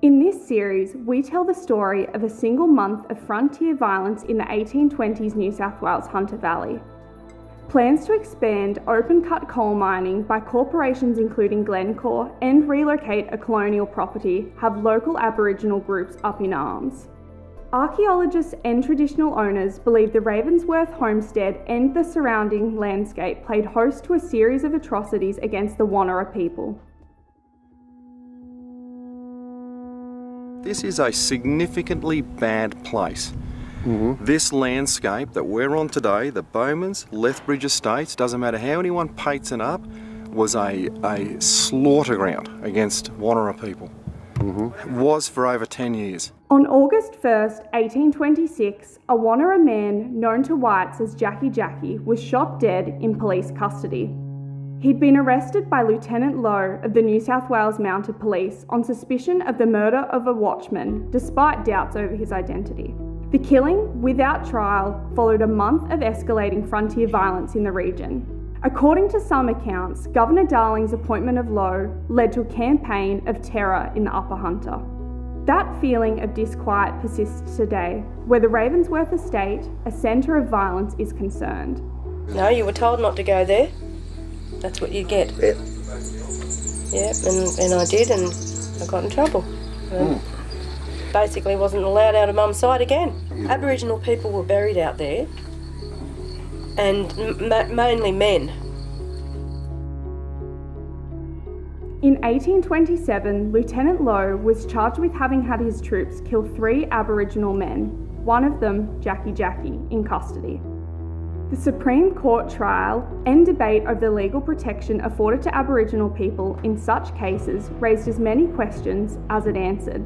In this series, we tell the story of a single month of frontier violence in the 1820s New South Wales Hunter Valley. Plans to expand open cut coal mining by corporations including Glencore and relocate a colonial property have local Aboriginal groups up in arms. Archaeologists and traditional owners believe the Ravensworth homestead and the surrounding landscape played host to a series of atrocities against the Wonnarua people. This is a significantly bad place. Mm-hmm. This landscape that we're on today, the Bowmans, Lethbridge Estates, doesn't matter how anyone paints it up, was a, a slaughter ground against Wonnarua people. Mm-hmm. Was for over 10 years. On August 1st, 1826, a Wonnarua man known to whites as Jacky Jacky was shot dead in police custody. He'd been arrested by Lieutenant Lowe of the New South Wales Mounted Police on suspicion of the murder of a watchman, despite doubts over his identity. The killing, without trial, followed a month of escalating frontier violence in the region. According to some accounts, Governor Darling's appointment of Lowe led to a campaign of terror in the Upper Hunter. That feeling of disquiet persists today, where the Ravensworth estate, a centre of violence, is concerned. No, you were told not to go there. That's what you get. Yep. Yeah, and, and I did, and I got in trouble. Mm. Basically, wasn't allowed out of mum's sight again. Yeah. Aboriginal people were buried out there, and mainly men. In 1827, Lieutenant Lowe was charged with having had his troops kill three Aboriginal men, one of them, Jacky Jacky, in custody. The Supreme Court trial and debate over the legal protection afforded to Aboriginal people in such cases raised as many questions as it answered.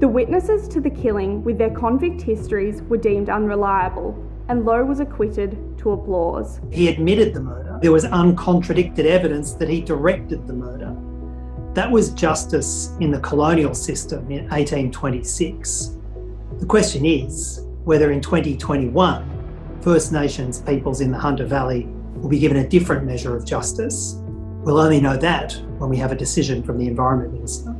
The witnesses to the killing, with their convict histories, were deemed unreliable, and Lowe was acquitted to applause. He admitted the murder. There was uncontradicted evidence that he directed the murder. That was justice in the colonial system in 1826. The question is whether in 2021 First Nations peoples in the Hunter Valley will be given a different measure of justice. We'll only know that when we have a decision from the Environment Minister.